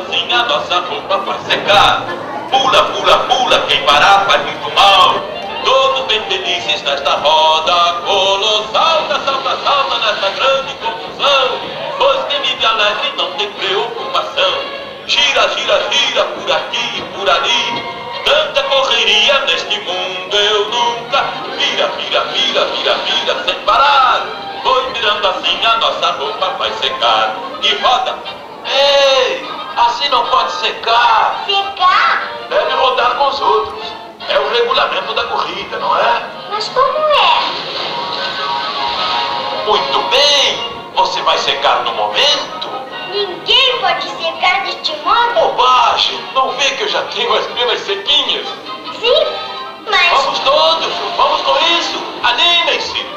nossa roupa vai secar. Pula, pula, pula, quem parar faz muito mal. Todos bem felizes nesta roda colossal. Salta, salta nesta grande confusão. Pois quem vive alegre não tem preocupação. Gira, gira, gira por aqui e por ali. Tanta correria neste mundo eu nunca. Vira, vira, vira, vira, vira sem parar. Foi virando assim a nossa roupa vai secar. E roda. Ei, Assim não pode secar. Secar? Deve rodar com os outros. É o regulamento da corrida, não é? Mas como é? Muito bem. Você vai secar no momento? Ninguém pode secar deste modo. Bobagem. Não vê que eu já tenho as minhas sequinhas? Sim, mas... Vamos todos. Vamos com isso. Animem-se.